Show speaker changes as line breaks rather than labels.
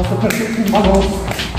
Nossa, parece um balão.